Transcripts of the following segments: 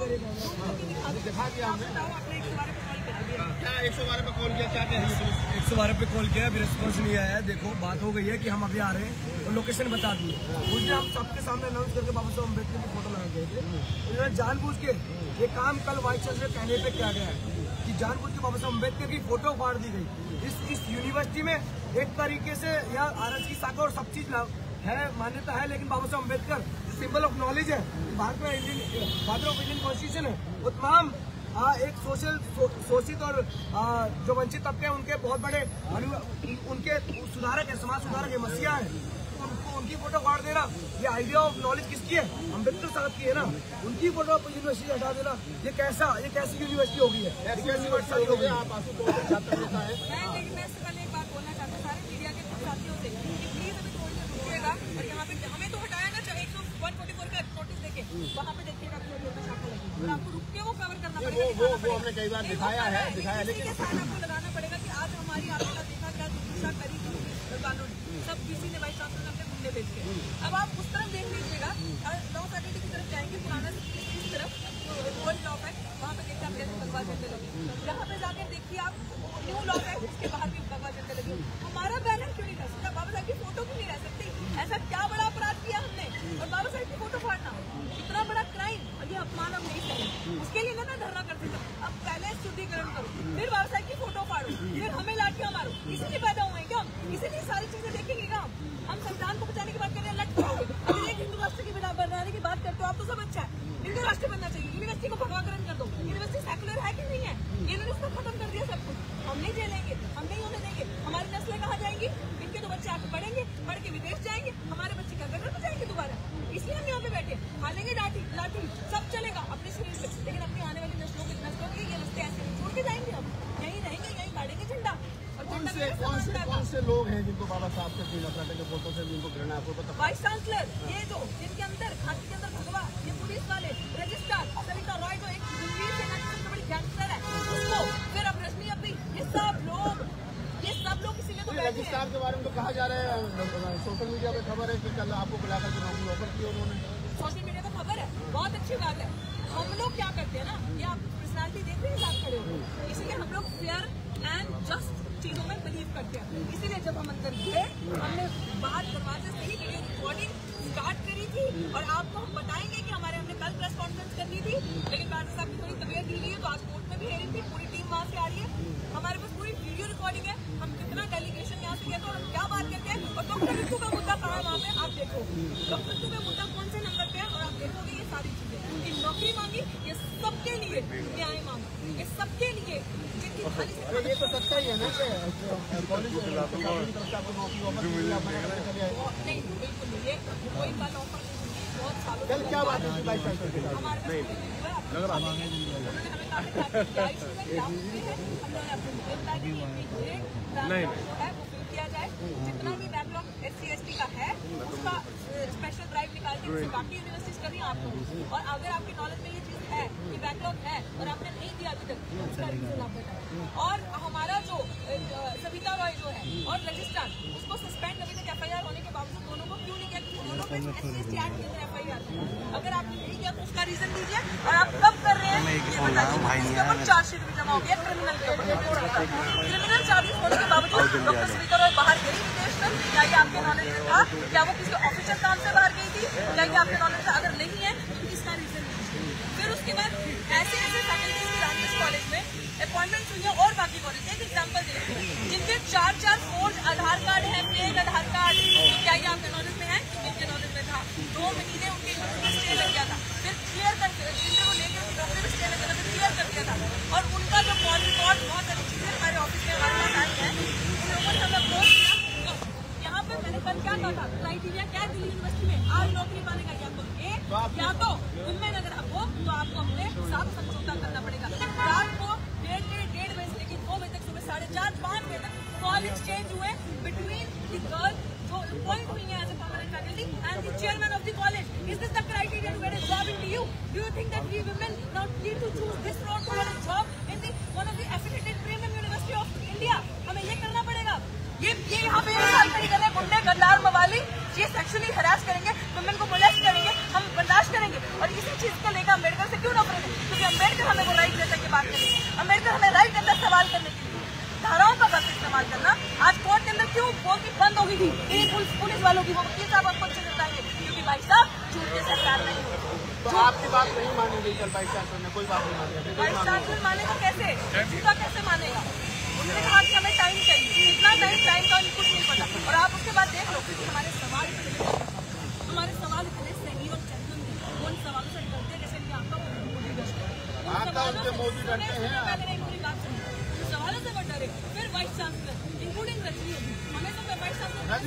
एक सौ बारह पे कॉल क्या अभी रिस्पॉन्स नहीं आया है देखो बात हो गई है कि हम अभी आ रहे हैं तो लोकेशन बता दिए उस दिन हम सबके सामने अनाउंस करके बाबा साहब अंबेडकर की फ़ोटो लगा गए थे उन्होंने जानबूझ के ये काम कल वाइस चांसलर कहने पे किया गया है कि जानबूझ के बाबा साहब अंबेडकर की फ़ोटो फाड़ दी गई इस इस यूनिवर्सिटी में एक तरीके से यहाँ आर की शाखा और सब चीज़ है मान्यता है लेकिन बाबा साहब अंबेडकर सिंबल ऑफ़ नॉलेज है। भारत में Indian father of Indian constitution है। वो तमाम एक सोशल सो, शोषित और आ, जो वंचित तबके हैं उनके बहुत बड़े उनके सुधारक है समाज सुधारक है मसीहा है। तो उनको उनकी फ़ोटो फाड़ देना ये आइडिया ऑफ़ नॉलेज किसकी है? अंबेडकर साहब की है ना। उनकी फ़ोटो यूनिवर्सिटी हटा देना। ये कैसा ये कैसी यूनिवर्सिटी होगी है। यूनिवर्सिटी यूनिवर्सिटी हो गई होगी आप वहाँ पे देखिएगा और आपको रुक के वो कवर करना वो पड़ेगा वो हमने कई बार दिखाया है दिखाया लेकिन आपको लगाना पड़ेगा कि आज हमारी आपका देखा गया दुर्दशा करी थी कानून सब किसी ने वाइस चांसलर ने अपने गुंडे भेज के अब आप उस तरफ़ देख लीजिएगा लॉ फैकल्टी की तरफ़ जाएँगे पुराना इस तरफ़ ओल्ड लॉ है वहाँ पे देखिए आप कैसे भगवा झंडे लगे यहाँ पे जाकर देखिए आप न्यू लॉ है उसके बाहर भी भगवा झंडे लगे हमारा बैनर क्यों नहीं रह सकता बाबा साहब की फ़ोटो क्यों नहीं रह सकती ऐसा क्या बड़ा अपराध किया हमने और बाबा साहब की फ़ोटो फाड़ना इतना बड़ा क्राइम और ये अपमान हम नहीं सही उसके लिए ना मैं धरना करती थी अब पहले शुद्धिकरण करो फिर बाबा साहब की फ़ोटो फाड़ो फिर हमें लाठियाँ मारो इसीलिए पैदा हुए हैं क्या हम इसीलिए सारी चीज़ें देखेंगे क्या हम हम संविधान को बचाने की बात कर रहे हैं लट खाओगे अगर एक हिंदू राष्ट्र की बिना बनाने की बात करते हो आप तो सब अच्छा है हिंदू राष्ट्र बनना चाहिए यूनिवर्सिटी को भगवाकरण कर दो यूनिवर्सिटी सेकुलर है कि नहीं है इन्होंने उसको खत्म कर दिया सब कुछ हम नहीं झेलेंगे हम नहीं होने देंगे हमारी नस्लें कहाँ जाएँगी इनके तो बच्चे आगे पढ़ेंगे पढ़ के विदेश जाएँगे हमारे बच्चे क्या घर में जाएँगे दोबारा इसलिए हम यहाँ पे बैठे खा लेंगे लाठी लाठी सब चलेगा अपने शरीर पे लेकिन अपनी आने वाली नस्लों की नस्लों की ये रस्ते ऐसे नहीं छोड़ के जाएँगे हम यहीं रहेंगे यहीं गाड़ेंगे झंडा और कौन झंडा से मेरा कौन से समाज का कौन से लोग हैं जिनको बाबा साहब से अपनी नफरत के फ़ोटो से जिनको घृणा है, आपको पता वाइस चांसलर ये जो जिनके अंदर खाते के अंदर भगवा ये पुलिस वाले रजिस्ट्रार सविता रॉय जो एक बड़ी गैंगस्टर है उसको फिर अब रश्मि अभी ये सब लोग ये सब लोग इसीलिए तो रजिस्ट्रार के बारे में तो कहा जा रहा है सोशल मीडिया पे खबर है कि कल आपको बुलाकर के नौकरी ऑफ़र की उन्होंने। सोशल मीडिया को खबर है? बहुत अच्छी बात है। हम लोग क्या करते हैं ना ये आप पर्सनालिटी देख रहे हैं साथ खड़े हो। इसलिए हम लोग फेयर एंड जस्ट चीज़ों में बिलीव करते हैं। इसीलिए जब हम अंदर गए हमने बाहर दरवाजे से ही वीडियो रिकॉर्डिंग स्टार्ट करी थी और आपको हम बताएँगे कि हमारे हमने कल प्रेस कॉन्फ्रेंस करनी थी लेकिन बादल साहब की थोड़ी तबीयत ढीली है तो आज कोर्ट में भी हेयरिंग थी पूरी टीम वहाँ से आ रही है हमारे पास पूरी वीडियो रिकॉर्डिंग है हम कितना डेलीगेशन यहाँ से गए तो हम क्या बात करते हैं और डॉक्टर रितु का मुद्दा कहाँ है वहाँ पे आप देखो डॉक्टर रितु मुद्दा कौन से नंबर पे है? और आप देखोगे ये सारी चीज़ें उनकी नौकरी मांगी ये सबके लिए न्याय मांगा। ये सबके लिए जिनकी खाली ये तो सच्चा ही है ना। वो- नहीं बिल्कुल नहीं। ये कोई कल ऑफ़र कल क्या बात है लोगों है। किया जाए जितना भी बैकलॉग एस सी एस का है उसका स्पेशल ड्राइव निकाल के बाकी यूनिवर्सिटीज कर रही हैं आप लोग और अगर आपकी नॉलेज में ये चीज़ है कि बैकलॉग है और आपने नहीं दिया अभी तक उसका रीजन आप बताएँ और हमारा जो सविता रॉय जो है और रजिस्ट्रार उसको सस्पेंड अभी तक एफ़ आई आर होने के बावजूद दोनों को क्यों नहीं किया? क्योंकि दोनों पे S C S T act के अंदर एफ़ आई आर अगर आपने नहीं किया तो उसका रीजन दीजिए और आप कब कर रहे हैं ये बताइए। उसके ऊपर चार्जशीट भी हो गया क्रिमिनल के क्रिमिनल चार्जेस होने के बावजूद डॉक्टर स्पीकर और बाहर गई विदेश में क्या ये आपके नॉलेज में था? क्या वो किसी ऑफिशियल काम से बाहर गई थी? क्या ये आपके नॉलेज में अगर नहीं है तो इसका रीजन फिर उसके बाद ऐसे ऐसे फैकल्टीज की रामकृष्ण कॉलेज में अपॉइंटमेंट हुई है और बाकी कॉलेज एक एग्ज़ाम्पल देखते हैं जिनके चार चार फोर्ज आधार कार्ड है फेक आधार कार्ड तो क्या ये आपके नॉलेज में है इनके नॉलेज में था दो महीने उनके इंटरव्यू में स्टे लग गया था फिर क्लियर कर इंटरव्यू लेकर डॉक्टर में स्टे लग गया था फिर क्लियर कर दिया था और उनका जो कॉल रिकॉर्ड बहुत सारी चीज़ें हमारे ऑफ़िस में हमारे पास आई है उन लोगों ने हमें अप्रोच किया तो यहाँ पे क्राइटेरिया क्या है दिल्ली यूनिवर्सिटी में? आज नौकरी पाने का या तो या तो उनमें अगर आप हो तो आपको अपने साथ समझौता करना पड़ेगा। रात को डेढ़ डेढ़ डेढ़ बजे से लेकर दो बजे तक सुबह साढ़े चार, पाँच बजे तक कॉलेज चेंज हुए बिटवीन दी गर्ल जो अपॉइंट हुई है as a permanent faculty and the chairman of the हुई थी इन पुलिस पुलिस वालों की वो वकील साहब आपको अच्छे से बताएँगे क्योंकि भाई साहब झूठ के सरकार नहीं होती तो आपकी बात नहीं मानी गई कल वाइस चांसलर ने कोई बात नहीं मानी वाइस चांसलर मानेगा कैसे? झूठा कैसे मानेगा? उन्होंने कहा कि हमें टाइम चाहिए। इतना टाइम टाइम का उन्हें कुछ नहीं पता। और आप उसके बाद देख लो कि हमारे सवाल हमारे सवाल इतने सही और चंदन उन सवालों से डरते जैसे कि आपका मोदी डरते हैं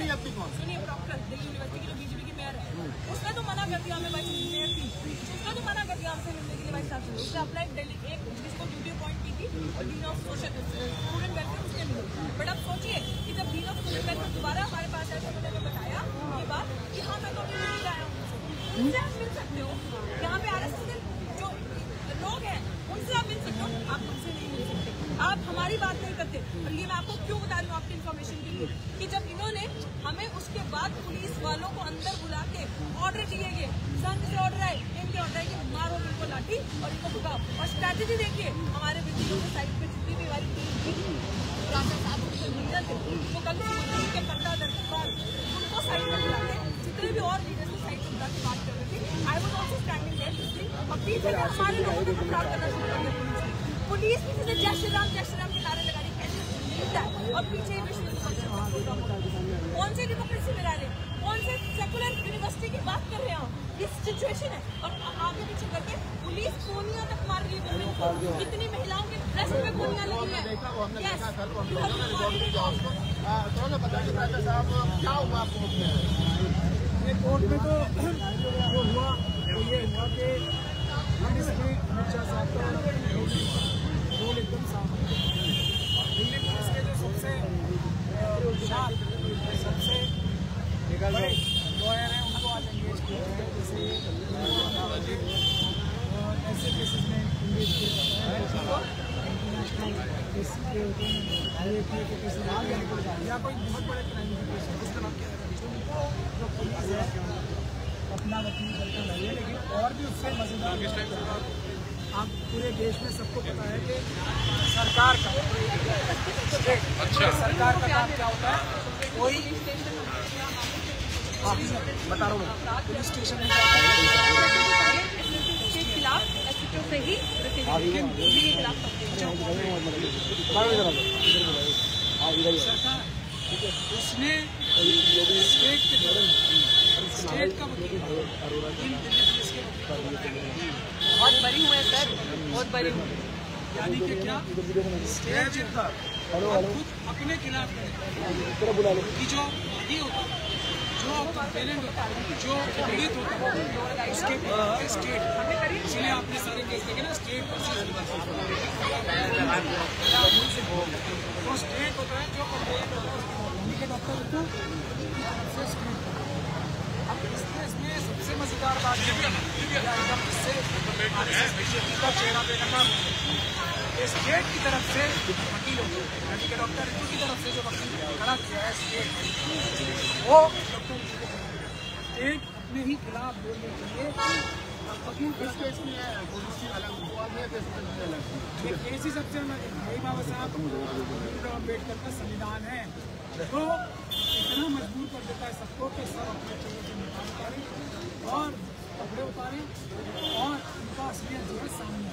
चांसलर रजनी अपनी कौन सुनिए प्रॉक्टर दिल्ली यूनिवर्सिटी की जो बीजेपी की मेयर है उसने तो मना कर दिया हमें वाइस मेयर थी उसने तो मना कर दिया हमसे मिलने के लिए वाइस चांसलर उसने अप्लाई दिल्ली एक जिसको ड्यूटी अपॉइंट की थी और dean of social student welfare उसके मिली बट अब सोचिए कि जब डीन ऑफ़ स्टूडेंट वेलफेयर दोबारा हमारे पास आया तो उन्होंने हमें बताया ये बात कि हाँ मैं तो अभी मिल आया हूँ उनसे उनसे आप मिल सकते हो यहाँ पे आर के जो लोग हैं उनसे आप मिल सकते हो आप उनसे नहीं मिल सकते आप हमारी बात नहीं करते और ये मैं आपको क्यों बता रही हूँ आपकी इन्फॉर्मेशन के लिए कि जब इन्होंने हमें उसके बाद पुलिस वालों को अंदर बुला के ऑर्डर दिए गए संघ से ऑर्डर आए इनके ऑर्डर है कि मारो इनको लाठी और इनको भगाओ और स्ट्रैटेजी देखिए, हमारे विद्यालयों के साइड पे जितनी भी हमारी टीम थी राजा साहब उनके लीडर थे, वो कल उनके कट्टा दरबार उनको साइड में बुला के जितने भी और लीडर्स को साइड में बुला के बात कर रहे थे I was also standing there और पीछे हमारे लोगों ने पकड़ करना शुरू कर दिया पुलिस ने पुलिस जय श्री राम, जय श्री राम के नारे लगा रही, कैसे मिलता है और पीछे विश्व का। कौन से डेमोक्रेसी में रह रहे? कौन से सेकुलर यूनिवर्सिटी की बात कर रहे हैं इस सिचुएशन है। और आगे पीछे करके पुलिस गोलियाँ तक मार रही है को। कितनी महिलाओं के ड्रेस पे गोलियाँ लगी हैं? वो वो किया हाँ, हुआ कोर्ट में ये कोर्ट में तो जो हुआ वो ये हुआ कि हम इसमें अमित शाह साहब का रोल एकदम साफ़ है दिल्ली पुलिस के जो सबसे शार्प सबसे लॉयर हैं उनको आज एंगेज किया है जैसे ऐसे केसेस में एंगेज किया जाता जिसको इंटरनेशनल केस के होते आईएपीए के केसेस या कोई बहुत बड़े क्राइम के केस उसका नाम क्या है उनको जो पुलिस है अपना वकील करके लाइए लेकिन और भी उससे मज़ेदार आप पूरे देश में सबको पता है कि सरकार का अच्छा। सरकार का काम क्या होता है? कोई हाँ, बता रहा हूँ। पुलिस स्टेशन में ही उसने स्टेट के स्टेट का बहुत बरी हुए सर। बहुत बरी हुए यानी कि क्या? स्टेट जितना खुद अपने खिलाफ कि जो वादी होता है जो पीड़ित होता है उसके स्टेट इसलिए आपने सारे केस देखे ना, स्टेट वो स्टेट होता है जो सबसे मज़ेदार बात ये है चेहरा पे रखा स्टेट की तरफ़ से वकील होते हैं। डॉक्टर की तरफ़ से जो वकील खड़ा किया है, स्टेट। वो डॉक्टर अपने ही खिलाफ बोलने के लिए इस है ही? सबसे भाई बाबा साहब भीमराव अंबेडकर का संविधान है। तो इतना मजबूर कर देता है सबको कि सब अपने चेहरे से निकाल उतारें और कपड़े उतारें और उनका असलियत जो है सामने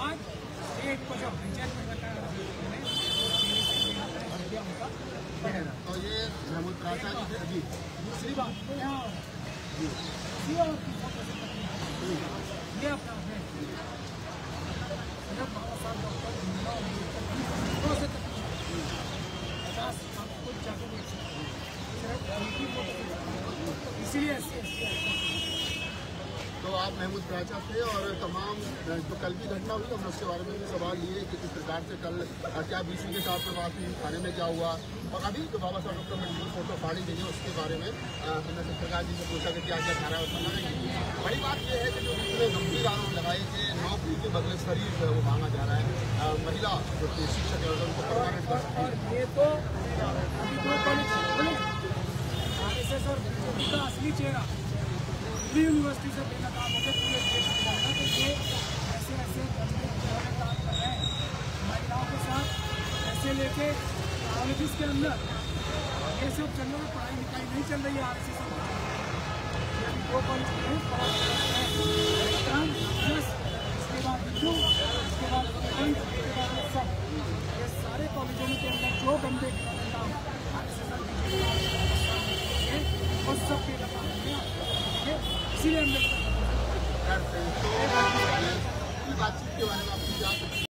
आज स्टेट को जो हाईजैक में रखा है गया उनका तो ये दूसरी बात हो है? ये अपना है जब बाबा साहब डॉक्टर भीमराव अंबेडकर से तकलीफ़ पचास आप खुद जाके देख सकते सिर्फ़ उनकी फ़ोटो इसीलिए ऐसी तो आप महमूद काचा थे और तमाम जो कल की घटना हुई हमने उसके बारे में भी सवाल लिए कि किस प्रकार से कल क्या बीसी के साथ बात हुई, थाने में क्या हुआ। और अभी जो बाबा साहब डॉक्टर मंडी फ़ोटो फाड़ी गई है उसके बारे में। हमने सरकार जी से पूछा कि क्या क्या धारा लगाएँगे बड़ी बात यह है कि जो इतने गंभीर आरोप लगाए कि नौकरी के बदले शरीर जो है वो मांगा जा रहा है। महिला जो कि शिक्षक है, उनको परमानेंट कर सकती है। और ये अभी दो कॉलेज बोले आगे से बिना काम यूनिवर्सिटी होकर पूरे देश में जाना तो ये ऐसे ऐसे काम कर रहे हैं महिलाओं के साथ ऐसे लेके कॉलेज के अंदर। ये सब चल रहा है, पढ़ाई लिखाई नहीं चल रही है, आर सी एस दो कॉलेज